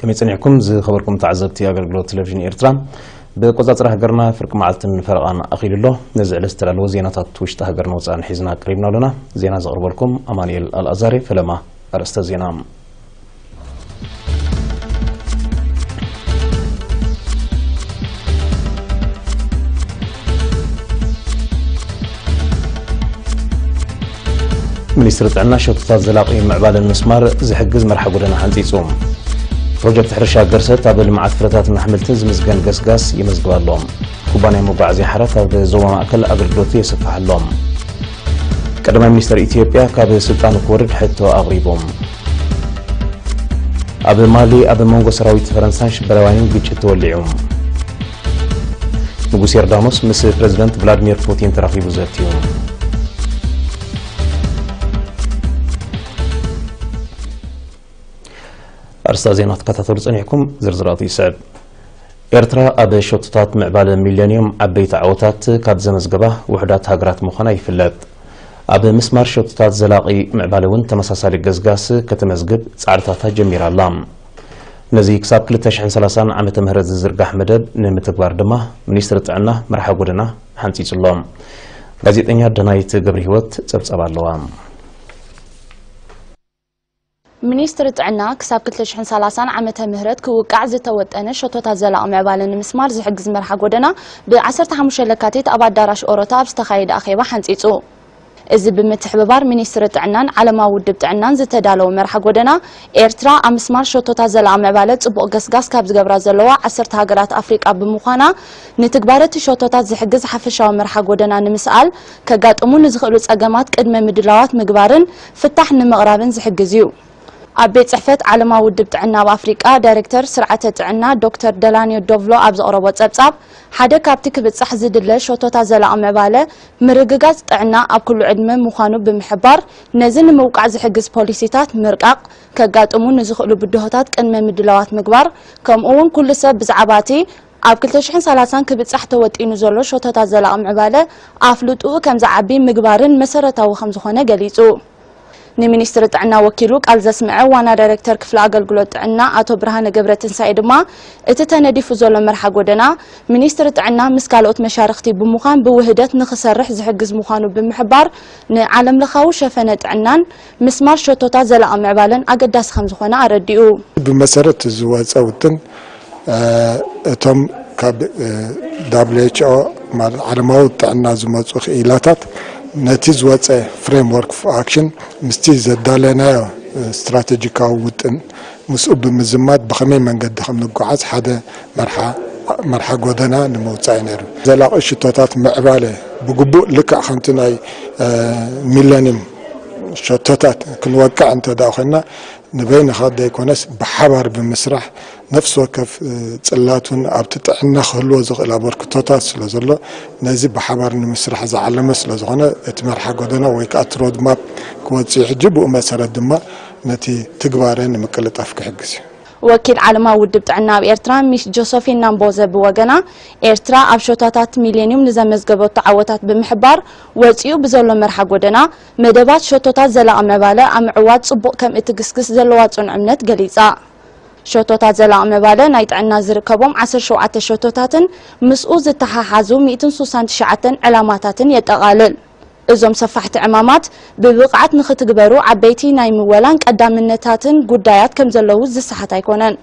كم يصنعكم زي خبركم تعزبتي على جلوت تلفزيون إيرتران بقصة راه قرنا فرق معلتن فرق أنا أخيل الله نزع الاسترال وزينة توش تها قرنا وزعن حزنا قريبنا لنا زينا زغرب لكم أمانيل الأزاري فلما أرست زينة من استرد عنا شو تطاز زلاقين معبال النسمار زي حقز مرحب لنا حنزي ፕሮጀክት ሕርሻ ገርሰት ኣብ ልምዓት ፍረታትን ኣሕምልትን ዝምዝገን ገስጋስ ይመዝግበሎም ኩባንያ መጓዓዝያ ሓረፍ ኣብ ዞባ ማእከል ኣገልግሎቱ የስፋሐሎም ቀዳማይ ሚኒስትር ኢትዮጵያ ካብ ስልጣኑ ክወርድ ሕቶ ኣቕሪቦም ኣብ ማሊ ኣብ መንጎ ሰራዊት ፈረንሳይን ሽበራውያንን ግጭት ተወሊዑ ንጉስ ዮርዳኖስ ምስ ፕሬዚደንት ቭላዲሚር ፑቲን ተራኺቡ ዘትዩ ኣርስታ ዜና ትከታተሉ ፅኒዕኩም ዝርዝራት ይስዕብ ኤርትራ ኣብ ሸቶታት ምዕባለ ሚሌኒየም ዓበይቲ ዓወታት ካብ ዘመዝገባ ውሕዳት ሃገራት ምዃና ይፍለጥ ኣብ ምስማር ሸቶታት ዘላቒ ምዕባለ እውን ተመሳሳሊ ገዝጋስ ከተመዝግብ ፃዕርታታ ጀሚራ ኣላ ነዚ ክሳብ 230 ዓ ም ዝዝርጋሕ መደብ ንምትግባር ድማ ሚኒስትሪ ጥዕና መርሓ ጎደና ሓንፂፅሎም ጋዜጠኛ ደናይት ገብሪ ሂወት ፀብፀብ ኣለዋ ሚኒስትሪ ጥዕና ክሳብ 2030 ዓመተ ምህረት ክውቃዕ ዝተወጠነ ሸቶታት ዘላቕሚ ዕባለ ንምስማር ዝሕግዝ መርሃ ጎደና ብ15 ለካቲት ኣብ ኣዳራሽ ኦሮታ ኣብ ዝተኻየደ ኣኼባ ሓንፂፁ እዚ ብምትሕብባር ሚኒስትሪ ጥዕናን ዓለማዊ ውድብ ጥዕናን ዝተዳለወ መርሓ ጎደና ኤርትራ ኣብ ምስማር ሸቶታት ዘለኣ ምዕባለ ፅቡቅ ገስጋስ ካብ ዝገብራ ዘለዋ 10 ሃገራት ኣፍሪቃ ብምዃና ንትግባር እቲ ሸቶታት ዝሕግዝ ሓፈሻዊ መርሓ ጎደና ንምስኣል ከጋጥሙ ንዝኽእሉ ፀገማት ቅድመ ምድላዋት ምግባርን ፍታሕ ንምቕራብን ዝሕግዝ እዩ أبي تحفت على ما ودبت عنا بأفريقا ديركتر سرعتت عنا دكتور دلانيو دوفلو أبز أوروبا تبتعب حدا كابتك بتصح زد الله شو تتزل عم بالة مرققات عنا أبكل عدم مخانو بمحبار نزل موقع زحجز بوليسيتات مرقق كقات أمون نزخلو بدهوتات كن من مدلوات مقبار كم أون كل سب بزعباتي أب كل تشحن سلاسان كبتصح توت إنو زلو شو تتزل عم عبالة أفلوتو كم زعبين مقبارن مسرة تو خمس خانة قليتو نمینیستر تعنا وکیلوک آل زسمع وانا دایرکتر کفلا گلگلو تعنا آتو برهان جبرتن سعید ما اتتنه دیفوزول مرحق ودنا مینیستر تعنا مسکالوت مشارختی بمخان به وحدت نخسر رح زحجز مخانو به محبار نعلم لخاو شفنت عنان مسمار شوتوتا زل آمیبالن اقداس خمس خوانا عردیو به مسارت زواج اوتن تم کب WHO مال عرماوت عنا زمان سخیلاتات ነቲ ዝወፀ ፍሬምወርክ ኣክሽን ምስቲ ዘዳለናዮ ስትራቴጂካዊ ውጥን ምስኡ ብምዝማት ብኸመይ መንገዲ ከም ንጓዓዝ ሓደ መርሓ መርሓ ጎደና ንምውፃእ ነይሩ ዘላቕ ሽቶታት ምዕባለ ብግቡእ ልክዕ ከምቲ ናይ ሚለኒም ሸቶታት ክንወቅዕ እንተዳ ኮይና نبين خاد يكونس بحبر بمسرح نفسه كف آه، تلاتون أبتت عنا خلوا زق إلى بركتات سلزلا نزي بحبر المسرح زعلم سلزغنا اتمر حقدنا ويك أترود ما كوت يعجبوا مسرد ما نتي تجوارين مكلت أفك حقسي ወኪል ዓለማዊ ውድብ ጥዕና ኣብ ኤርትራ ሚስ ጆሶፊን ናምቦዘ ብወገና ኤርትራ ኣብ ሾታታት ሚሌኒየም ንዘመዝገበቶ ዓወታት ብምሕባር ወፂኡ ብዘሎ መርሓ ጎደና መደባት ሸቶታት ዘላቕ መባለ ኣብ ምዕዋድ ፅቡቕ ከም እትግስግስ ዘለዋ ፅኑዕ እምነት ገሊፃ ሸቶታት ዘላቕ መባለ ናይ ጥዕና ዝርከቦም 17 ሸቶታትን ምስኡ ዝተሓሓዙ 169 ዕላማታትን የጠቓልል እዞም ሰፋሕቲ ዕማማት ብብቕዓት ንኽትግበሩ ዓበይቲ ናይ ምወላን ቀዳምነታትን ጉዳያት ከም ዘለዉ ዝሰሓት ኣይኮነን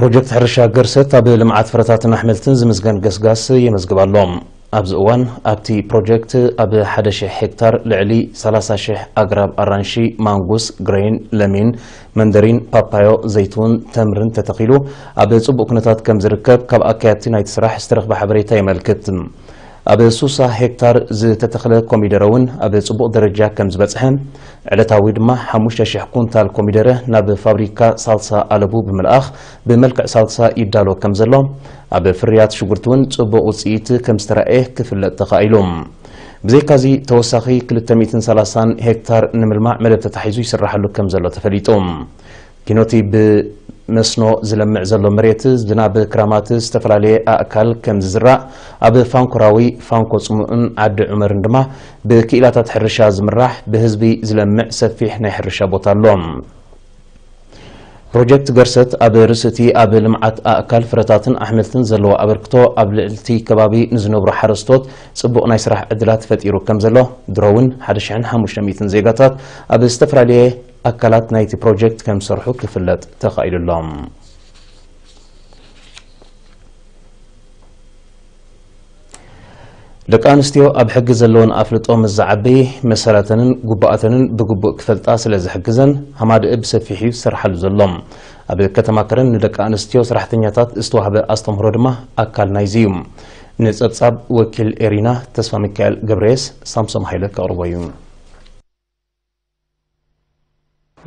ፕሮጀክት ሕርሻ ገርሰት ኣብ ልምዓት ፍረታትን ኣሕምልትን ዝምዝገን ገስጋስ የመዝግባሎም ኣብዚ እዋን ኣብቲ ፕሮጀክት ኣብ 1,000 ሄክታር ልዕሊ 30,000 ኣግራብ ኣራንሺ፣ ማንጉስ፣ ግሬን፣ ለሚን፣ መንደሪን፣ ፓፓዮ፣ ዘይቱን ተምርን ተተኺሉ ኣብ ጽቡቕ ኩነታት ከም ዝርከብ ካብ ኣካያድቲ ናይቲ ስራሕ ዝተረኽበ ሓበሬታ የመልክት ኣብ 60 ሄክታር ዝተተኽለ ኮሚደረ እውን ኣብ ጽቡቕ ደረጃ ከም ዝበጽሐ علتا ويدما حموشة شحكون تال كوميدرة ناب فابريكا سالسا ألبو بملأخ بملك سالسا إدالو كمزلوم أب فريات شغرتون تبو أسئيت كمسترائيه كفل تقايلوم بزي كازي توساخي كل تميتن سلاسان هكتار نملمع ملبتة تحيزو يسرح لكم تفليتوم ኪኖቲ ብመስኖ ዝለምዕ ዘሎ መሬት ህዝቢ ናብ ክራማት ዝተፈላለየ ኣእካል ከም ዝዝራእ ኣብ ፋንኮራዊ ፋንኮ ፅሙኡን ዓዲ ዑመርን ድማ ብክኢላታት ሕርሻ ዝምራሕ ብህዝቢ ዝለምዕ ሰፊሕ ናይ ሕርሻ ቦታ ኣሎም ፕሮጀክት ገርሰት ኣብ ርእሲ እቲ ኣብ ልምዓት ኣእካል ፍረታትን ኣሕምልትን ዘለዎ ኣበርክቶ ኣብ ልዕልቲ ከባቢ ንዝነብሩ ሓረስቶት ፅቡቕ ናይ ስራሕ ዕድላት ፈጢሩ ከም ዘሎ ድሮውን 1500 ዜጋታት ኣብ ዝተፈላለየ ኣካላት ናይቲ ፕሮጀክት ከም ዝሰርሑ ክፍለጥ ተኻኢሉሎም ደቂ ኣንስትዮ ኣብ ሕጊ ዘለዎን ኣፍልጦ ምስ ዝዓቢ መሰረተንን ጉባኣተንን ብግቡእ ክፈልጣ ስለ ዝሕግዘን ሃማድእ ብሰፊሕ እዩ ዝስርሓሉ ዘሎም ኣብ ከተማ ከረን ንደቂ ኣንስትዮ ሰራሕተኛታት ዝተዋህበ ኣስተምህሮ ድማ ኣካል ናይዚ እዩ ንፀብጻብ ወኪል ኤሪና ተስፋ ሚካኤል ገብርኤስ ሳምሶም ሃይለ ከቕርቦ እዩ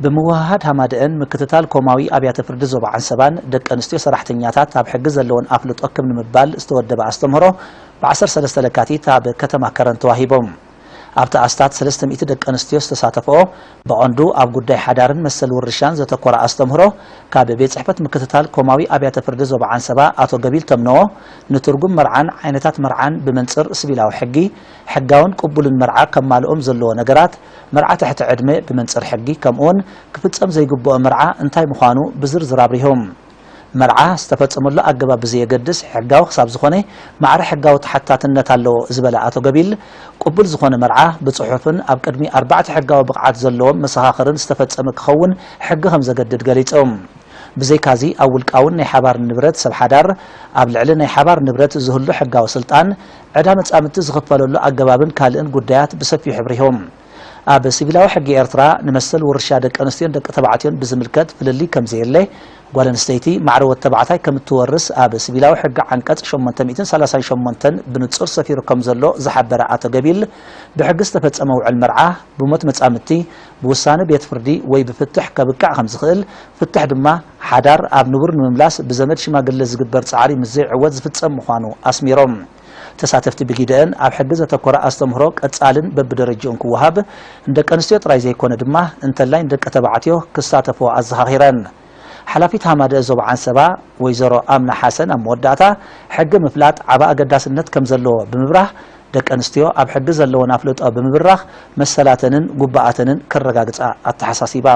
ብምውህሃድ ሃማደአን ምክትታል ኮማዊ ኣብያተ ፍርዲ ዞባ ዓንሰባን ደቂ ኣንስትዮ ሰራሕተኛታት ኣብ ሕጊ ዘለዎን ኣፍልጦ ክብ ንምባል ዝተወደበ ኣስተምህሮ ብ13 ለካቲት ኣብ ከተማ ከረን ተዋሂቦም ኣብቲ ኣስታት 3 ሚእቲ ደቂ ኣንስትዮ ዝተሳተፈኦ ብቐንዱ ኣብ ጉዳይ ሓዳርን መሰል ውርሻን ዘተኮረ ኣስተምህሮ ካብ ቤት ፅሕፈት ምክትታል ኮማዊ ኣብያተ ፍርዲ ዞባ ዓንሰባ ኣቶ ገቢል ተምንኦ ንትርጉም መርዓን ዓይነታት መርዓን ብመንፅር ስቢላዊ ሕጊ ሕጋውን ቅቡልን መርዓ ከማልኦም ዘለዎ ነገራት መርዓ ትሕቲ ዕድመ ብመንፅር ሕጊ ከምኡውን ክፍፀም ዘይግብኦ መርዓ እንታይ ምዃኑ ብዝርዝር ኣብሪሆም መርዓ ዝተፈፀመሉ ኣገባብ ብዘየገድስ ሕጋዊ ክሳብ ዝኾነ ማዕረ ሕጋዊ ተሓታትነት ኣለዎ ዝበለ ኣቶ ገቢል ቅቡል ዝኾነ መርዓ ብፅሑፍን ኣብ ቅድሚ ኣርባዕተ ሕጋዊ ብቕዓት ዘለዎም መሰኻኽርን ዝተፈፀመ ክኸውን ሕጊ ከም ዘገድድ ገሊፆም ብዘይካዚ ኣብ ውልቃውን ናይ ሓባር ንብረት ሰብ ሓዳር ኣብ ልዕሊ ናይ ሓባር ንብረት ዝህሉ ሕጋዊ ስልጣን ዕዳ መፃምቲ ዝኽፈለሉ ኣገባብን ካልእን ጉዳያት ብሰፊሑ ሕብሪሆም ኣብ ሲቪላዊ ሕጊ ኤርትራ ንመሰል ውርሻ ደቂ ኣንስትዮን ደቂ ተባዕትዮን ብዝምልከት ፍልሊ ከም ዘየለ ጓል ኣንስተይቲ ማዕርወት ተባዕታይ ከም እትወርስ ኣብ ሲቪላዊ ሕጊ ዓንቀጽ 838 ብንጹር ሰፊሩ ከም ዘሎ ዝሓበረ ኣቶ ገቢል ብሕጊ ዝተፈጸመ ውዕል መርዓ ብሞት መጻምድቲ ብውሳነ ቤት ፍርዲ ወይ ብፍትሕ ከብቃዕ ከም ዝኽእል ፍትሕ ድማ ሓዳር ኣብ ንቡር ንምምላስ ብዘመድ ሽማግለ ዝግበር ፃዕሪ ምስ ዘይዕወት ዝፍጸም ምዃኑ ኣስሚሮም ተሳተፍቲ ብግደአን ኣብ ሕጊ ዘተኮረ ኣስተምህሮ ቀፃልን በብደረጅኡን ክወሃብ ንደቂ ኣንስትዮ ጥራይ ዘይኮነ ድማ እንተላይን ደቂ ተባዕትዮ ክሳተፈዎ ኣዘኻኺረን ሓላፊት ሃማደ ዞብ ዓንሰባ ወይዘሮ ኣምና ሓሰን ኣብ መወዳእታ ሕጊ ምፍላጥ ዓብ ኣገዳስነት ከም ዘለዎ ብምብራህ ደቂ ኣንስትዮ ኣብ ሕጊ ዘለዎን ኣፍልጦ ብምብራኽ መሰላተንን ጉባኣተንን ከረጋግፃ ኣተሓሳሲባ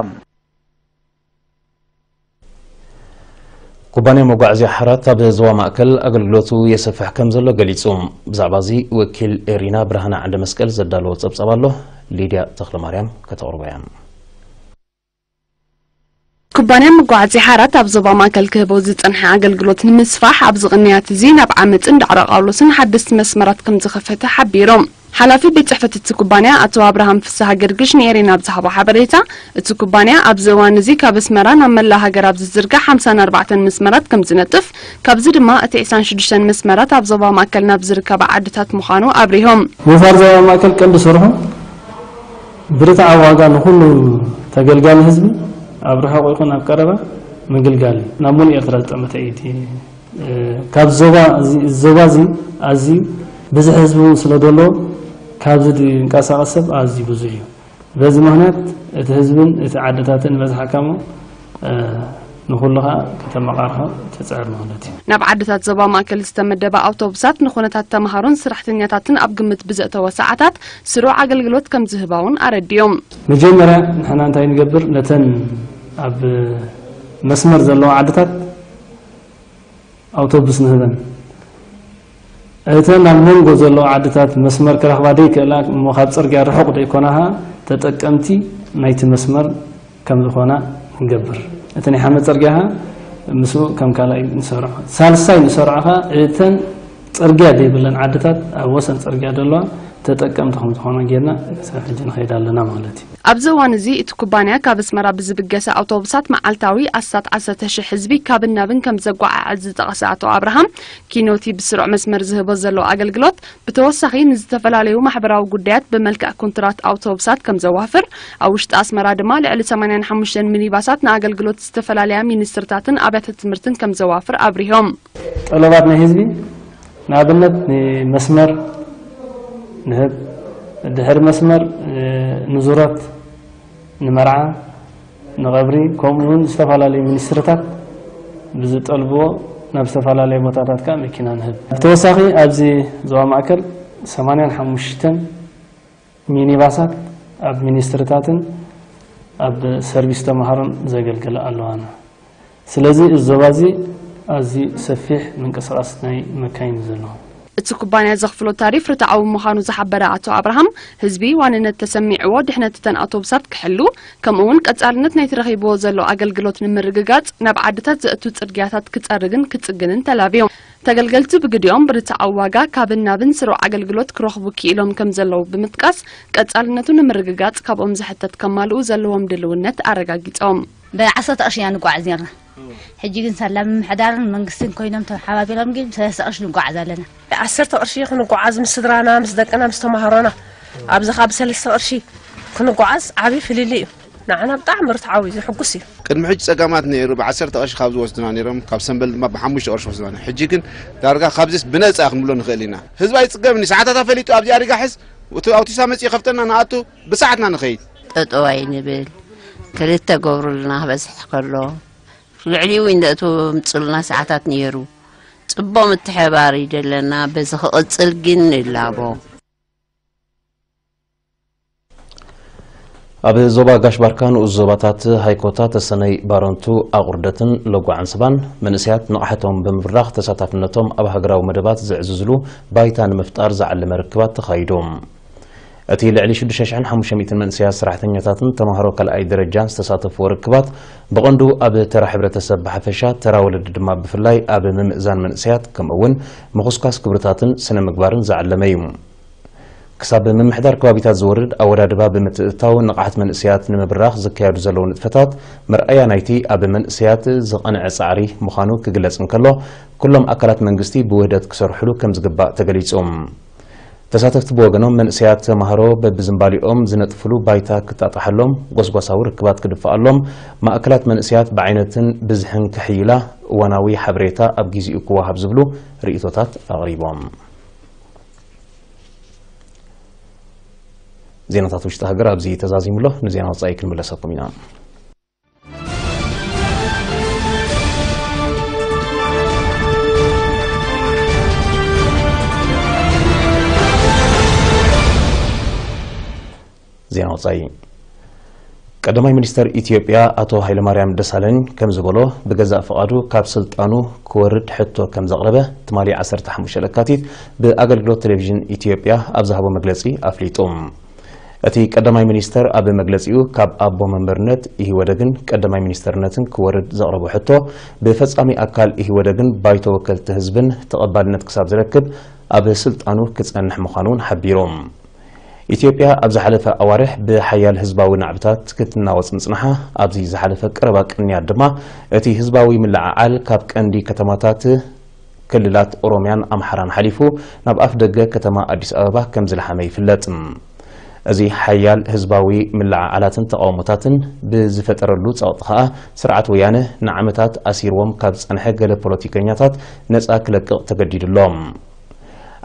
كوباني مقعزي حرات تابد زوا مأكل أقل قلوتو يسفح كمزلو قليتسوم بزعبازي وكل إرينا برهنا عند مسكل زدالو تبصاباللو ليديا تخل مريم كتوربيان كوباني مقعزي حرات تابد زوا مأكل كهبوزيت انحي أقل قلوت نمسفح أبزغنيات زينب أبعامت اندعرق أولوسن حدست مسمرات كمزخفة تحبيرو ሓላፊ ቤት ፅሕፈት እቲ ኩባንያ ኣቶ ኣብርሃም ፍስሓ ግርግሽ ንኤሪና ብዛዕባ ሓበሬታ እቲ ኩባንያ ኣብ ዘዋን እዚ ካብ ኣስመራ ናብ መላ ሃገር ኣብ ዝዝርጋሕ 54 መስመራት ከም ዝነጥፍ ካብዚ ድማ እቲ 26 መስመራት ኣብ ዞባ ማእከል ናብ ዝርከባ ዓድታት ምዃኑ ኣብሪሆም ምፋር ዞባ ማእከል ቀንዲ ስርሑ ብርትዓ ዋጋ ንኩሉ ተገልጋሊ ህዝቢ ኣብ ርሕቕ ይኹን ኣብ ቀረባ ምግልጋል ናብ ሙን ኤርትራ ዝጠመተ ኢቲ ካብ ዞባ እዚ ኣዝዩ ብዙሕ ህዝቢ እውን ስለ ዘለዎ ካብዚ ዝንቀሳቐስ ሰብ ኣዝዩ ብዙሕ እዩ በዚ ምክንያት እቲ ህዝብን እቲ ዓድታትን ዓደታትን በዝሓከሞ ንኹሉኻ ከተመቃርሖ ተፅዕር ማለት እዩ ናብ ዓድታት ዞባ ማእከል ዝተመደባ ኣውቶቡሳት ንኩነታት ተምሃሮን ስራሕተኛታትን ኣብ ግምት ብዘእተወ ሰዓታት ስሩዕ ኣገልግሎት ከም ዝህባ እውን ኣረድዮም መጀመርያ ንሕና እንታይ ንገብር ነተን ኣብ መስመር ዘለዋ ዓድታት ኣውቶቡስ ንህበን እተን ኣብ መንጎ ዘለዎ ዓድታት መስመር ክረኽባ ደይክእላ እሞ ካብ ፅርግያ ርሑቕ ደይኮናሃ ተጠቀምቲ ናይቲ መስመር ከም ዝኾና ንገብር እቲ ናይ ሓመድ ፅርግያኻ ምስኡ ከም ካልኣይ ንሰርዖ ሳልሳይ ንሰርዖኻ እተን ፅርግያ ዘይብለን ዓድታት ኣብ ወሰን ፅርግያ ዘለዋ ተጠቀምቲ ከም ዝኾነ ጌርና ክሳብ ሕጂ ንኸይድ ኣለና ማለት እዩ ኣብዚ እዋን እዚ እቲ ኩባንያ ካብ ኣስመራ ብዝብገሰ ኣውቶቡሳት መዓልታዊ ኣስታት 1 ሽሕ ህዝቢ ካብን ናብን ከም ዘጓዓዓዝ ዝጠቐሰ ኣቶ ኣብርሃም ኪኖቲ ብስሩዕ መስመር ዝህቦ ዘለዎ ኣገልግሎት ብተወሳኺ ንዝተፈላለዩ ማሕበራዊ ጉዳያት ብመልክዕ ኮንትራት ኣውቶቡሳት ከም ዘዋፍር ኣብ ውሽጢ ኣስመራ ድማ ልዕሊ 85 ሚኒባሳት ንኣገልግሎት ዝተፈላለያ ሚኒስትርታትን ኣብያተ ትምህርትን ከም ዘዋፍር ኣብሪሆም ጠለባት ናይ ህዝቢ ንኣብነት መስመር ንህብ ድሕሪ መስመር ንዙረት ንመርዓ ንቐብሪ ከምኡ ውን ዝተፈላለዩ ሚኒስትርታት ብዝጠልብዎ ናብ ዝተፈላለየ ቦታታት ከዓ መኪና ንህብ ብተወሳኺ ኣብዚ ዞባ ማእከል 85 ሚኒባሳት ኣብ ሚኒስትርታትን ኣብ ሰርቪስ ተምሃሮን ዘገልግለ ኣለዋና ስለዚ እዚ ዞባ እዚ ኣዝዩ ሰፊሕ ምንቅስቓስ ናይ መካይን እቲ ኩባንያ ዘኽፍሎ ታሪፍ ርትዓዊ ምዃኑ ዝሓበረ ኣቶ ኣብርሃም ህዝቢ ዋንነት ተሰሚዕዎ ድሕነት እተን ኣውቶቡሳት ክሕሉ ከምኡ እውን ቀጻልነት ናይ ትረኺብዎ ዘሎ ኣገልግሎት ንምርግጋጽ ናብ ዓድታት ዘእቱ ጽርግያታት ክጸርግን ክጽግንን ተላብዮም ተገልገልቲ ብግዲኦም ብርትዓዊ ዋጋ ካብን ናብን ስሩዕ ኣገልግሎት ክረኽቡ ክኢሎም ከም ዘለዉ ብምጥቃስ ቀጻልነቱ ንምርግጋጽ ካብኦም ዝሕተት ከማልኡ ዘለዎም ድልውነት ኣረጋጊጾም ብዓሰርተ 1 ኣሽያ ንጓዓዝ ነርና حجيجن سلام حدار منقسم كوينم تو حوابيلم جيم سلاس اشنو قعز لنا عسرت ارشي خنو قعز مسدرانا مسدقنا مستمهرنا ابز خاب سلس ارشي خنو قعز عبي في ليلي نعنا بطعم رت عاوز حقسي قد محج سقامات نيرو بعسرت اش خاب وزننا نيرم خاب سنبل ما بحموش ارش وزننا حجيجن دارغا خابزس بنص اخ نقول نخلينا حزب يتقبني ساعات تفليتو ابي ارغا حس وتو اوتي سامسي خفتنا ناتو بساعتنا نخيت طوعين بال كلتا قبرنا بس حقلو ልዕሊ እውን ደእቱ ምፅልና ሰዓታት ነይሩ ፅቦ ምትሕባር እዩ ዘለና በዚ ክቕፅል ግን እላቦ ኣብ ዞባ ጋሽባርካ ንኡስ ዞባታት ሃይኮታት ተሰነይ ባሮንቱ ኣቑርደትን ለጓዕን ስባን መንእስያት ንቕሓቶም ብምብራኽ ተሳታፍነቶም ኣብ ሃገራዊ መደባት ዝዕዝዝሉ ባይታ ንምፍጣር ዝዓለመ ርክባት ተኻይዶም اتی لعلیش دو ششان حمش میتونم سیاست راحتی نتاتن تماهرو کل ای درجان استسات فورکبات بقندو آب ترحبرت سب حفشات تراولد دم آب فلای آب ممزان من سیات کم اون مخصوص کبرتاتن سنم قبرن زعلمیم کسب ممحدار کوایت زورد آورد باب متتاون نقعت من سیات نم برخ ذکر زلون فتات مرئی نیتی آب من سیات زقان عصاری مخانو کجلاس مکلا کلهم اکلات منگستی بوده کسر حلو کم زقبا تجلیت آم ተሳተፍቲ ብወገኖም መንእሰያት ተምሃሮ በብዝምባሊኦም ዝነጥፍሉ ባይታ ክጣጣሐሎም ጐስጓሳዊ ርክባት ክድፍኣሎም ማእከላት መንእሰያት ብዓይነትን ብዝሕን ክሕይላ እዋናዊ ሓበሬታ ኣብ ግዚኡ ክወሃብ ዝብሉ ርእቶታት ኣቕሪቦም ዜናታት ውሽጢ ሃገር ኣብዚ ተዛዚሙሎ ንዜና ወፃኢ ክንምለሰኩም ኢና وصاي قدماي مينستر إثيوبيا أتو هيل مريم دسالن كم زبلو بجزاء فقادو كابسل تانو كورد حتو كم زغربة تمالي عسر تحمش الأكاتيت بأجل تلفزيون إثيوبيا أبزهبو مجلسي أفليتوم እቲ ቀዳማይ ሚኒስተር ኣብ መግለፂኡ ካብ ኣቦ መንበርነት ኢህወደግን ቀዳማይ ሚኒስተርነትን ክወርድ ዘቕረቦ ሕቶ ብፈጻሚ ኣካል ኢህወደግን ባይቶ ወከልቲ ህዝብን نتكساب زركب ዝረክብ ኣብ كتس أنح مخانون حبيروم ኢትዮጵያ ኣብ ዝሓለፈ ኣዋርሕ ብሓያል ህዝባዊ ናዕብታት ክትናወፅ ምፅንሓ ኣብዚ ዝሓለፈ ቀረባ ቅንያት ድማ እቲ ህዝባዊ ምልዓዓል ካብ ቀንዲ ከተማታት ክልላት ኦሮምያን ኣምሓራን ሓሊፉ ናብ ኣፍ ደገ ከተማ ኣዲስ ኣበባ ከም ዝለሓመ ይፍለጥ እዚ ሓያል ህዝባዊ ምልዓዓላትን ተቃውሞታትን ብዝፈጠረሉ ፀቕጢ ከዓ ስርዓት ወያነ ንዓመታት ኣሲርዎም ካብ ዝፀንሐ ገለ ፖለቲከኛታት ነፃ ክለቅቕ ተገዲድሎም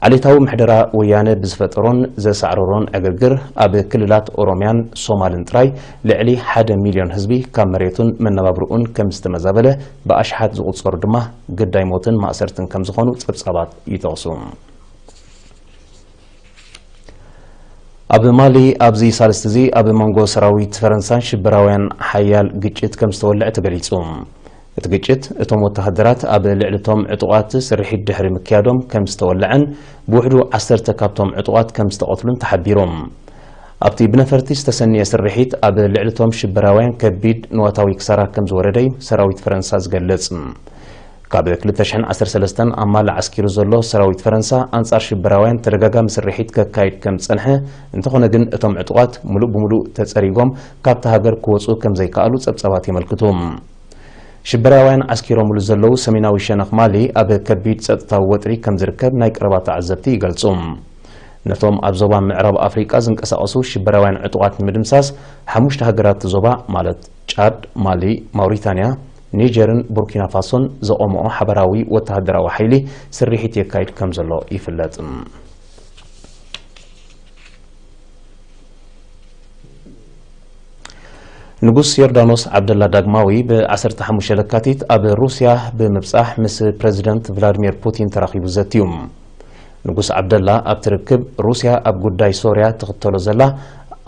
ዓሌታዊ ምሕደራ ወያነ ብዝፈጠሮን ዘሳዕረሮን ዕግርግር ኣብ ክልላት ኦሮምያን ሶማልን ጥራይ ልዕሊ ሓደ ሚልዮን ህዝቢ ካብ መሬቱን መነባብርኡን ከም ዝተመዛበለ ብኣሽሓት ዝቁፀሩ ድማ ግዳይ ሞትን ማእሰርትን ከም ዝኾኑ ፀብጻባት ይጠቕሱ ኣብ ማሊ ኣብዚ ሳልስቲ እዚ ኣብ መንጎ ሰራዊት ፈረንሳን ሽብራውያን ሓያል ግጭት ከም ዝተወልዐ ተገሊጹ እቲ ግጭት እቶም ወተሃደራት ኣብ ልዕሊ እቶም ዕጡቋት ስርሒት ድሕሪ ምክያዶም ከም ዝተወልዐን ብውሕዱ ዓሰርተ ካብቶም ዕጡቋት ከም ዝተቐትሉን ተሓቢሮም ኣብቲ ብነፈርቲ ዝተሰኒየ ስርሒት ኣብ ልዕሊ እቶም ሽበራውያን ከቢድ ንዋታዊ ክሳራ ከም ዝወረደይ ሰራዊት ፈረንሳ ዝገልጽ ካብ 2013 ኣማል ዓስኪሩ ዘሎ ሰራዊት ፈረንሳ ኣንጻር ሽበራውያን ተደጋጋሚ ስርሒት ከካይድ ከም ዝጸንሐ እንተኾነ ግን እቶም ዕጡቋት ሙሉእ ብሙሉእ ተጸሪጎም ካብቲ ሃገር ክወፁ ከም ዘይከኣሉ ጸብጸባት የመልክቱ ሽበራውያን ኣስኪሮምሉ ዘለዉ ሰሜናዊ ሸነኽ ማሊ ኣብ ከቢድ ፀጥታዊ ወጥሪ ከም ዝርከብ ናይ ቀረባ ተዓዘብቲ ይገልፁ ነቶም ኣብ ዞባ ምዕራብ ኣፍሪቃ ዝንቀሳቐሱ ሽበራውያን ዕጡቓት ንምድምሳስ ሓሙሽተ ሃገራት ዞባ ማለት ጫድ ማሊ ማውሪታንያ ኒጀርን ቡርኪና ፋሶን ዘቐምኦ ሓበራዊ ወተሃደራዊ ሓይሊ ስርሒት የካይድ ከም ዘሎ ይፍለጥ ንጉስ ዮርዳኖስ ዓብደላ ዳግማዊ ብ15 ለካቲት ኣብ ሩስያ ብምብፃሕ ምስ ፕረዚደንት ቭላድሚር ፑቲን ተራኺቡ ዘትዩ ንጉስ ዓብደላ ኣብቲ ርክብ ሩስያ ኣብ ጉዳይ ሶርያ ትኽተሎ ዘላ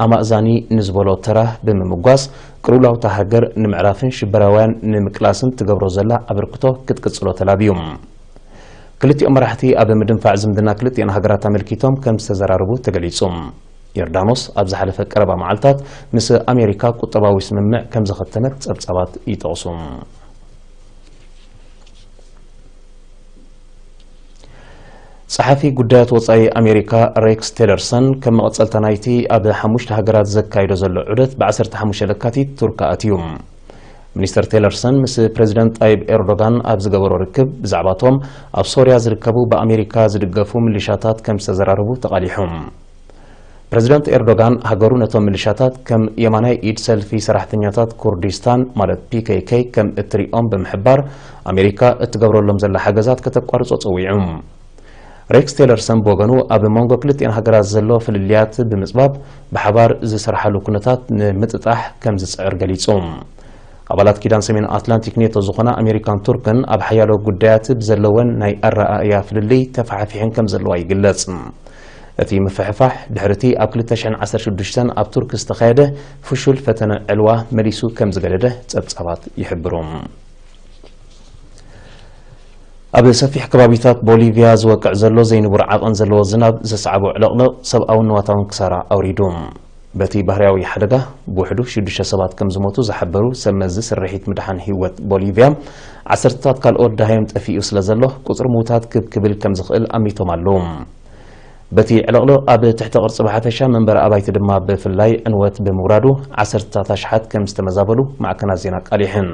ኣማእዛኒ ንዝበሎ ተራ ብምምጓስ ቅልውላውታ ሃገር ንምዕራፍን ሽበራውያን ንምቅላስን ትገብሮ ዘላ ኣበርክቶ ክትቅፅሎ ተላብዩ ክልቲኦም መራሕቲ ኣብ ምድንፋዕ ዝምድና ክልቲአን ሃገራት ኣመልኪቶም ከም ዝተዘራርቡ ተገሊጹ ዮርዳኖስ ኣብ ዝሓለፈ ቀረባ መዓልትታት ምስ ኣሜሪካ ቁጠባዊ ስምምዕ ከም ዘኸተመት ጸብጻባት ይጠቕሱ ጸሓፊ ጉዳያት ወጻኢ ኣሜሪካ ሬክስ ቴለርሰን ከም መቐጸልታ ናይቲ ኣብ ሓሙሽተ ሃገራት ዘካይዶ ዘሎ ዑደት ብ15 ለካቲት ቱርካ ኣትዩ ሚኒስተር ቴለርሰን ምስ ፕሬዚደንት ጣይብ ኤርዶጋን ኣብ ዝገበሮ ርክብ ብዛዕባ እቶም ኣብ ሶርያ ዝርከቡ ብኣሜሪካ ዝድገፉ ምልሻታት ከም ዝተዘራርቡ ተቓሊሖም ፕሬዚዳንት ኤርዶጋን ሃገሩ ነቶም ምልሻታት ከም የማናይ ኢድ ሰልፊ ሰራሕተኛታት ኩርዲስታን ማለት ፒኬኬ ከም እትሪኦም ብምሕባር ኣሜሪካ እትገብረሎም ዘላ ሓገዛት ከተቋርጾ ፀዊዑ ሬክስ ቴለርሰን ብወገኑ ኣብ መንጎ ክልቲአን ሃገራት ዘሎ ፍልልያት ብምፅባብ ብሓባር ዝስራሓሉ ኩነታት ንምጥጣሕ ከም ዝፅዕር ገሊጹ ኣባላት ኪዳን ሰሜን ኣትላንቲክ ኔቶ ዝኾና ኣሜሪካን ቱርክን ኣብ ሓያሎ ጉዳያት ብዘለወን ናይ ኣረኣእያ ፍልልይ ተፋሓፊሐን ከም ዘለዋ ይግለጽ እቲ ምፍሕፋሕ ድሕርቲ ኣብ 2016 ኣብ ቱርክ ዝተኻየደ ፍሹል ፈተነ ዕልዋ መሊሱ ከም ዝገደደ ጸብጻባት ይሕብሩ ኣብ ሰፊሕ ከባቢታት ቦሊቪያ ዝወቅዕ ዘሎ ዘይንቡር ዓቐን ዘለዎ ዝናብ ዘሰዓቦ ዕለቕለቕ ሰብኣውን ንዋታውን ክሳራ ኣውሪዱ በቲ ባህርያዊ ሓደጋ ብውሕዱ 6 ሰባት ከም ዝሞቱ ዝሓበሩ ሰብ መዚ ስርሒት ምድሓን ህይወት ቦሊቪያ ዓሰርታት ካልኦት ዳሃዮም ጠፊኡ ስለ ዘሎ ቁፅሪ ምውታት ክብ ክብል ከም ዝኽእል ኣሚቶም ኣለዉ በቲ ዕለቕሎ ኣብ ትሕቲ ቅርፂ ብሓፈሻ መንበሪ ኣባይቲ ድማ ብፍላይ እንወት ብምውራዱ ዓሰርታት ኣሽሓት ከም ዝተመዛበሉ ማዕከናት ዜና ቃሊሕን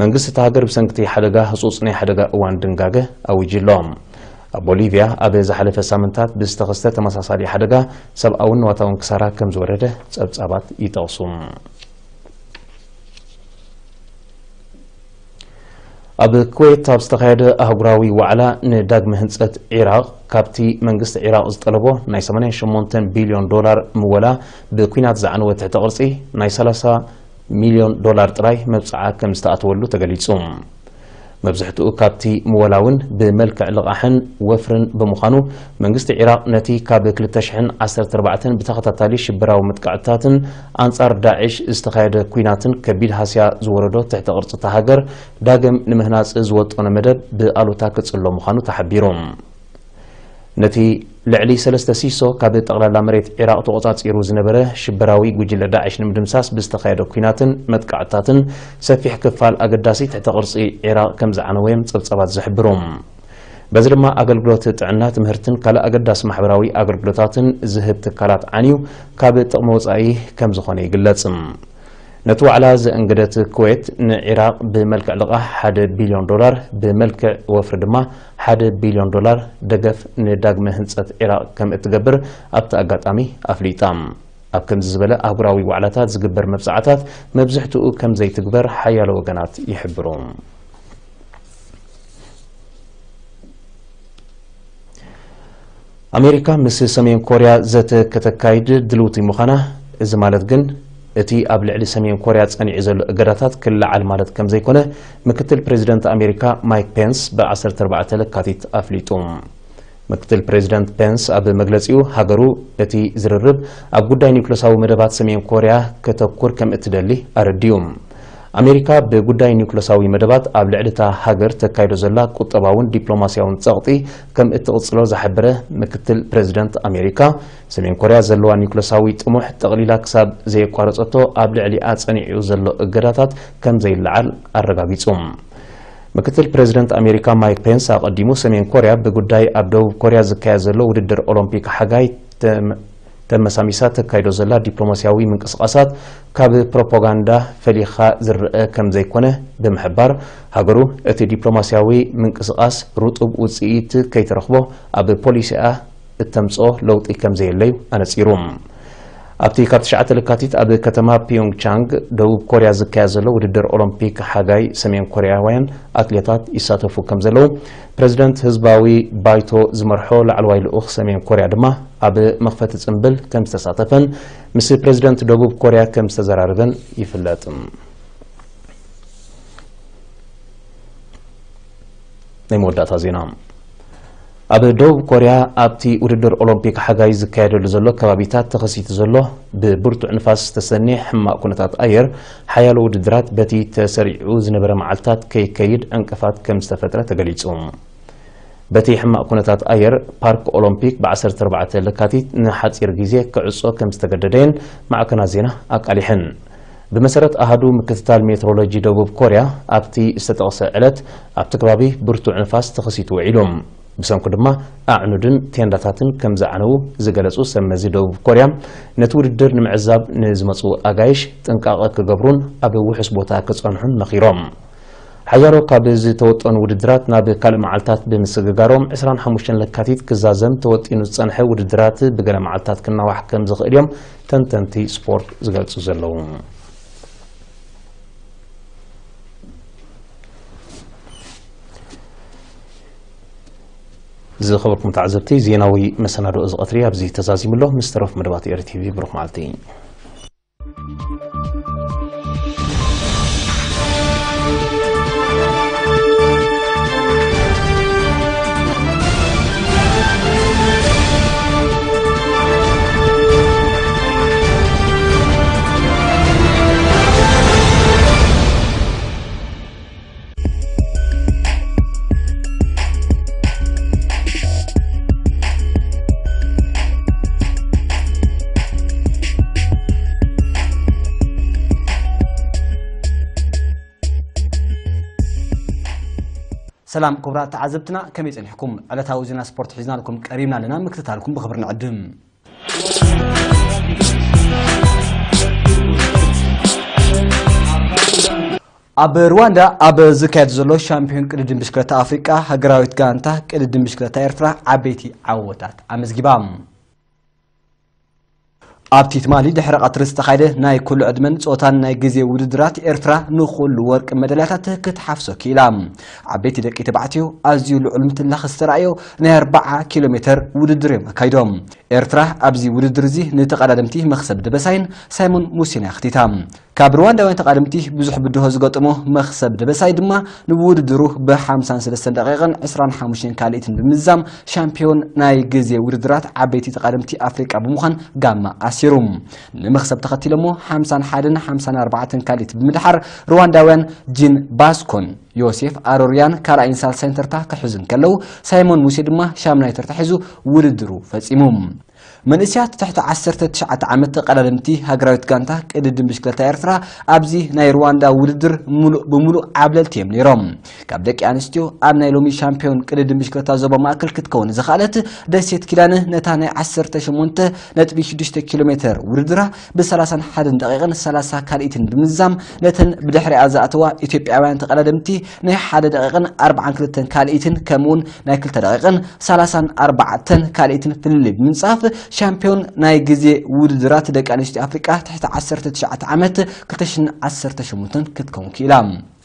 መንግስቲ እቲ ሃገር ብሰንኪቲ ሓደጋ ህፁፅ ናይ ሓደጋ እዋን ድንጋገ ኣውጅሎም ኣብ ቦሊቪያ ኣብ ዝሓለፈ ሳምንታት ብዝተኸስተ ተመሳሳሊ ሓደጋ ሰብኣውን ዋታውን ክሳራ ከም ዝወረደ ፀብጻባት ይጠቕሱ ኣብ ኩዌት ኣብ ዝተካየደ ኣህጉራዊ ዋዕላ ንዳግመ ህንፀት ዒራቅ ካብቲ መንግስቲ ዒራቅ ዝጠለቦ ናይ 88 ቢልዮን ዶላር ምወላ ብኩናት ዝዓነወ ትሕተ ቅርፂ ናይ 30 ሚልዮን ዶላር ጥራይ መብፅዓ ከም ዝተኣተወሉ ተገሊጹ መብዛሕትኡ ካብቲ ምወላውን ብመልክዕ ልቓሕን ወፍርን ብምዃኑ መንግስቲ ዒራቅ ነቲ ካብ 2014 ብተኸታታሊ ሽብራዊ መጥቃዕትታትን ኣንጻር ዳዕሽ ዝተኻየደ ኩናትን ከቢድ ሃስያ ዝወረዶ ትሕቲ ቅርፂ ተሃገር ዳግም ንምህናፅ ዝወጠነ መደብ ብኣሉታ ክጽሎ ምዃኑ ተሓቢሮም ነቲ ልዕሊ 3 ሲሶ ካብ ጠቕላላ መሬት ኢራቅ ተቆፃፂሩ ዝነበረ ሽበራዊ ጉጅለ ዳዕሽ ንምድምሳስ ብዝተካየደ ኩናትን መጥቃዕትታትን ሰፊሕ ክፋል ኣገዳሲ ትሕቲ ቅርፂ ኢራቅ ከም ዝዓነወ ፀብፀባት ዘሕብሮም በዚ ድማ ኣገልግሎት ጥዕና ትምህርትን ካልእ ኣገዳሲ ማሕበራዊ ኣገልግሎታትን ዝህብ ትካላት ዓንዩ ካብ ጥቕሚ ወፃኢ ከም ዝኾነ ይግለጽ ነቲ ዋዕላ ዘእንግደት ኩዌት ንዒራቅ ብመልክዕ ልቓሕ 1 ቢልዮን ዶላር ብመልክዕ ወፍሪ ድማ 1 ቢልዮን ዶላር ደገፍ ንዳግመ ህንፀት ዒራቅ ከም እትገብር ኣብቲ ኣጋጣሚ ኣፍሊጣ ኣብ ከምዚ ዝበለ ኣህጉራዊ ዋዕላታት ዝግበር መብዛዕታት መብዝሕትኡ ከም ዘይትግበር ሓያሎ ወገናት ይሕብሩ ኣሜሪካ ምስ ሰሜን ኮርያ ዘተ ከተካይድ ድልውቲ ምዃና እዚ ማለት ግን እቲ ኣብ ልዕሊ ሰሜን ኮርያ ጸኒዑ ዘሎ እገዳታት ክለዓል ማለት ከም ዘይኮነ ምክትል ፕሬዚደንት ኣሜሪካ ማይክ ፔንስ ብ14 ለካቲት ኣፍሊጡ ምክትል ፕሬዚደንት ፔንስ ኣብ መግለፂኡ ሃገሩ እቲ ዝርርብ ኣብ ጉዳይ ኒውክለሳዊ መደባት ሰሜን ኮርያ ከተኩር ከም እትደሊ ኣረድዩ ኣሜሪካ ብጉዳይ ኒውክለሳዊ መደባት ኣብ ልዕልታ ሃገር ተካይዶ ዘላ ቁጠባውን ዲፕሎማስያውን ፀቕጢ ከም እትቕፅሎ ዝሓበረ ምክትል ፕረዚደንት ኣሜሪካ ሰሜን ኮርያ ዘለዋ ኒውክለሳዊ ጥሙሕ ጠቕሊላ ክሳብ ዘየቋረፀቶ ኣብ ልዕሊኣ ፀኒዑ ዘሎ እገዳታት ከም ዘይለዓል ኣረጋጊጹ ምክትል ፕሬዚደንት ኣሜሪካ ማይክ ፔንስ ኣቐዲሙ ሰሜን ኮርያ ብጉዳይ ኣብ ደቡብ ኮርያ ዝካየድ ዘሎ ውድድር ኦሎምፒክ ሓጋይ ተመሳሚሳት ተካይዶ ዘላ ዲፕሎማስያዊ ምንቅስቃሳት ካብ ፕሮፓጋንዳ ፈሊኻ ዝረአ ከም ዘይኮነ ብምሕባር ሃገሩ እቲ ዲፕሎማስያዊ ምንቅስቃስ ርጡብ ውፅኢት ከይትረኽቦ ኣብ ፖሊሲኣ እተምፅኦ ለውጢ ከም ዘየለዩ ኣነፂሩ ኣብቲ ካብ ትሽዓተ ልካቲት ኣብ ከተማ ፒዮንግቻንግ ደቡብ ኮርያ ዝካየድ ዘሎ ውድድር ኦሎምፒክ ሓጋይ ሰሜን ኮርያውያን ኣትሌታት ይሳተፉ ከም ዘለዉ ፕረዚደንት ህዝባዊ ባይቶ ዝመርሖ ላዕለዋይ ልኡኽ ሰሜን ኮርያ ድማ ኣብ መኽፈቲ ፅምብል ከም ዝተሳተፈን ምስ ፕረዚደንት ደቡብ ኮርያ ከም ዝተዘራርበን ይፍለጥ ናይ መወዳእታ ዜና ኣብ ደቡብ ኮርያ ኣብቲ ውድድር ኦሎምፒክ ሓጋይ ዝካየደሉ ዘሎ ከባቢታት ተኸሲቱ ዘሎ ብብርቱዕ ንፋስ ዝተሰኒሕ ሕማቅ ኩነታት ኣየር ሓያሎ ውድድራት በቲ ተሰሪዑ ዝነበረ መዓልትታት ከይከይድ ዕንቅፋት ከም ዝተፈጥረ ተገሊጹ በቲ ሕማቅ ኩነታት ኣየር ፓርክ ኦሎምፒክ ብ14 ለካቲት ንሓፂር ግዜ ክዕጾ ከም ዝተገደደየን ማዕከናት ዜና ኣቃሊሕን ብመሰረት ኣሃዱ ምክትታል ሜትሮሎጂ ደቡብ ኮርያ ኣብቲ ዝተጠቕሰ ዕለት ኣብቲ ከባቢ ብርቱዕ ንፋስ ተኸሲቱ ውዒሉ ብሰንኩ ድማ ኣዕኑድን ቴንዳታትን ከም ዝዓነዉ ዝገለጹ ሰመዚ ደቡብ ኮርያ ነቲ ውድድር ንምዕዛብ ንዝመፁ ኣጋይሽ ጥንቃቐ ክገብሩን ኣብ ውሑስ ቦታ ክጸንሑን መኺሮም ሓያሎ ካብ ዝተወጠኑ ውድድራት ናብ ካልእ መዓልትታት ብምስግጋሮም 25 ለካቲት ክዛዘም ተወጢኑ ዝፀንሐ ውድድራት ብገለ መዓልትታት ክናዋሕ ከም ዝኽእል እዮም ተንተንቲ ስፖርት ዝገልጹ ዘለዉ زي خبركم تعزبتي زيناوي مسنا رؤز قطريا بزي تزازي من له مستروف مربات إيرتيفي بروح مالتين سلام كبرى تعزبتنا كمي تنحكم على تاوزنا سبورت حزنا لكم قريبنا لنا مكتتالكم بخبرنا عدم ኣብ ሩዋንዳ ኣብ ዝካየድ ዘሎ ሻምፒዮን ቅድድም ብሽክለታ ኣፍሪቃ ሃገራዊት ጋንታ ቅድድም ብሽክለታ ኤርትራ ዓበይቲ ዓወታት ኣመዝጊባ ኣብቲ ትማሊ ድሕሪ ቀትሪ ዝተኻይደ ናይ ኩሉ ዕድመን ፆታን ናይ ግዜ ውድድራት ኤርትራ ንኩሉ ወርቂ መደልያታት ክትሓፍሶ ኪኢላ ዓበይቲ ደቂ ተባዕትዮ ኣዝዩ ልዑል ምትላኽ ዝተረኣዮ ናይ 40 ኪሎ ሜትር ውድድር እዮም ኣካይዶም ኤርትራ ኣብዚ ውድድር እዚ ንተቐዳድምቲ መክሰብ ደበሳይን ሳይሞን ሙሴን ኣኽቲታ ካብ ሩዋንዳ ወንቲ ቃድምቲ ብዙሕ ብድሆ ዝገጥሞ መኽሰብ ደበሳይ ድማ ንውድድሩ ብ53 ደቂቕን 25 ካልእትን ብምዛም ሻምፒዮን ናይ ግዜ ውድድራት ዓበይቲ ተቃድምቲ ኣፍሪቃ ብምዃን ጋማ ኣሲሩ ንመኽሰብ ተኸቲሎ ሞ 51 54 ካልእት ብምድሓር ሩዋንዳውያን ጂን ባስኮን ዮሴፍ ኣሮርያን ካልኣይን ሳልሳይን ተርታ ክሕዙን ከለዉ ሳይሞን ሙሴ ድማ ሻምናይ ተርታ ሒዙ ውድድሩ ፈጺሙ መንእስያት ትሕቲ 19 ዓመት ቀዳድምቲ ሃገራዊት ጋንታ ቅድድም ብሽክለታ ኤርትራ ኣብዚ ናይ ሩዋንዳ ውድድር ሙሉእ ብሙሉእ ዓብለልቲ እዮም ነይሮም ካብ ደቂ ኣንስትዮ ኣብ ናይ ሎሚ ሻምፒዮን ቅድድም ብሽክለታ ዞባ ማእከል ክትከውን ዝኽኣለት ደሴት ኪዳነ ነታ ናይ 18 ነጥቢ 6 ኪሎ ሜትር ውድድራ ብ31 ደቂቕን 30 ካልኢትን ብምዛም ነተን ብድሕሪኣ ዝኣተዋ ኢትዮጵያውያን ተቐዳድምቲ ናይ 1 ደቂቕን 42 ካልኢትን ከምኡውን ናይ 2 ደቂቕን 34 ካልኢትን ፍልልይ ብምንጻፍ ሻምፒዮን ናይ ግዜ ውድድራት ደቂ ኣንስትዮ ኣፍሪቃ ትሕቲ 19 ዓመት 218 ክትከውን ክኢላ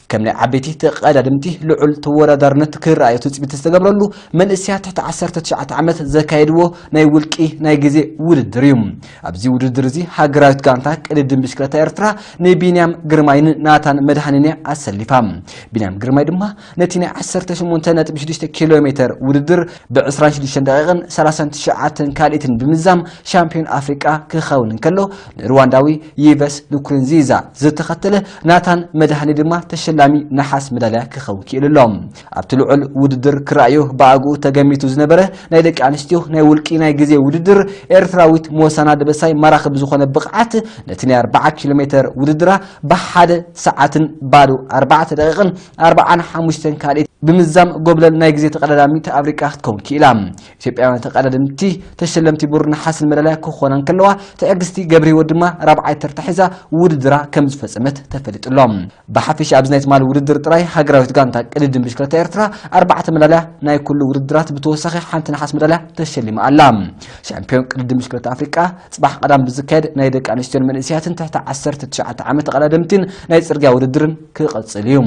كم عبيتي تقدمتي لعل توردر نتكر رأيتو تبي تستقبل له من السيات تحت عشر تشعة عمت زكايدو نايولكي نايجزي ودريم أبزي ودرزي هاجرات كانتاك لدم بشكلة إرترا نبينيام جرماين ناتان مدهنين أسلفام بينيام جرماين ما نتينا عشر تش منتنة بشديش كيلومتر ودر بعشرين شديش دقيقة ثلاثة تشعة كاليتن بمزام شامبيون أفريقيا كخون كله روانداوي يفس نكرنزيزا زتختله ناتان مدحاني ما تشل ተሸላሚ ነሓስ መዳልያ ክኸውን ክኢሉሎም ኣብቲ ልዑል ውድድር ክረኣዩ ብኣግኡ ተገሚቱ ዝነበረ ናይ ደቂ ኣንስትዮ ናይ ውልቂ ናይ ግዜ ውድድር ኤርትራዊት ሞሳና ደበሳይ መራኺ ብዝኾነ ብቕዓት ነቲ ናይ 40 ኪሎ ሜትር ውድድራ ብሓደ ሰዓትን ባዶ 4 ደቂቕን 45 ካልኢት ብምዛም ጎብለል ናይ ግዜ ተቐዳዳሚት ኣፍሪቃ ክትከውን ክኢላ ኢትዮጵያውያን ተቐዳድምቲ ተሸለምቲ ቡር ንሓስን መለለያ ክኾናን ከለዋ ትዕግስቲ ገብሪ ሂወት ድማ ራብዓይ ተርታ ሒዛ ውድድራ ከም ዝፈፀመት ተፈሊጡሎም ብሓፈሻ ኣብዚ ናይ ትማሊ ውድድር ጥራይ ሃገራዊት ጋንታ ቅድድም ብሽክለታ ኤርትራ ኣርባዕተ መለለያ ናይ ኩሉ ውድድራት ብተወሳኺ ሓንቲ ናሓስ መለለያ ተሸሊማ ኣላ ሻምፒዮን ቅድድም ብሽክለታ ኣፍሪቃ ፅባሕ ቀዳም ብዝካየድ ናይ ደቂ ኣንስትዮን መንእስያትን ትሕቲ 19 ዓመት ተቐዳድምትን ናይ ፅርግያ ውድድርን ክቐፅል እዩ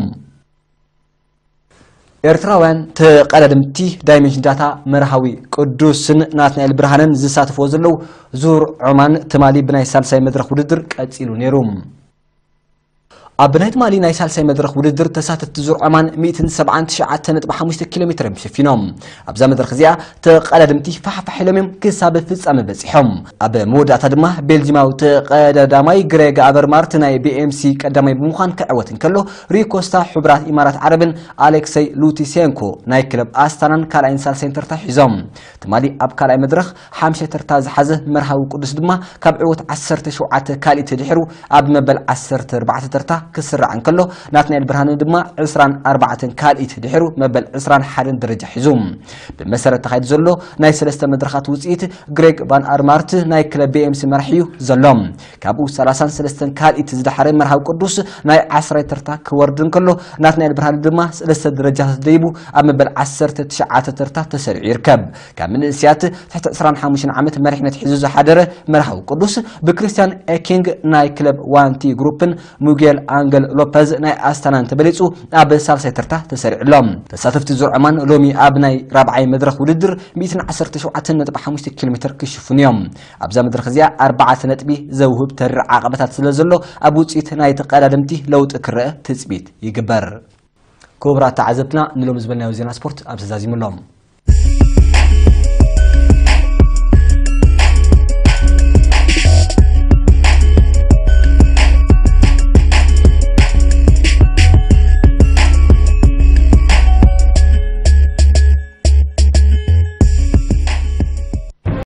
ኤርትራውያን ተቀዳድምቲ ዳይሜንሽን ዳታ መርሃዊ ቅዱስን ናትናኤል ብርሃንን ዝሳተፍዎ ዘለው ዙር ዑማን ትማሊ ብናይ ሳልሳይ መድረክ ውድድር ቀፂሉ ነይሩ أبنات مالي نايسال ساي مدرخ وددر تسات التزور عمان مئتن سبعان تشعات تنتبع مشي كيلومتر مشفينهم أبزا مدرخ زيا تقلدمتي فحفح لمم كساب فلس أم بسيحهم أب مودا مود أتدمه بلجماو داماي غريغ أبر مارتناي بي ام سي قدمي بمخان كعوتن كلو ريكوستا حبرات إمارات عربن أليكسي لوتيسينكو ناي كلب أستانان كالا إنسال سنتر تحيزهم تمالي أب كالا مدرخ حامشة ترتاز حزه مرهو قدس دمه كاب عوت عسر تشوعات كالي تدحرو أب مبل عسر تربعة ترتاه ክስራዕ እንከሎ ናትናኤል ብርሃኑ ድማ 24 ካልኢት ድሕሩ መበል 21 ደረጃ ሒዙ ብመሰረት ተካይዱ ዘሎ ናይ ሰለስተ መድረካት ውፅኢት ግሬግ ቫን ኣርማርት ናይ ክለብ ቢኤምሲ መርሒ እዩ ዘሎ ካብኡ 33 ካልኢት ዝዳሓረ መርሃዊ ቅዱስ ናይ 10 ተርታ ክወርድ እንከሎ ናትናኤል ብርሃኑ ድማ ሰለስተ ደረጃታት ደይቡ ኣብ መበል 19 ተርታ ተሰሪዑ ይርከብ ካብ ምንእስያት ትሕቲ 25 ዓመት መሪሕነት ሒዙ ዝሓደረ መርሃዊ ቅዱስ ብክርስትያን ኤኪንግ ናይ ክለብ ዋንቲ ግሩፕን ሙጌል አንገል ሎፐዝ ናይ ኣስታናን ተበሊፁ ኣብ ሳልሳይ ተርታ ተሰሪዕሎም ተሳተፍቲ ዙርዕማን ሎሚ ኣብ ናይ ራብዓይ መድረክ ውድድር 117.5 ኪሎ ሜትር ክሽፍኑ እዮም ኣብዛ መድረክ እዚኣ 4 ነጥቢ ዘውህብ ተሪር ዓቐበታት ስለ ዘሎ ኣብ ውፅኢት ናይቲ ቀዳድምቲ ለውጢ ክርአ ትፅቢት ይግበር ክቡራት ተዓዘብትና ንሎም ዝበልናዮ ዜና ስፖርት ኣብ ተዛዚሙሎም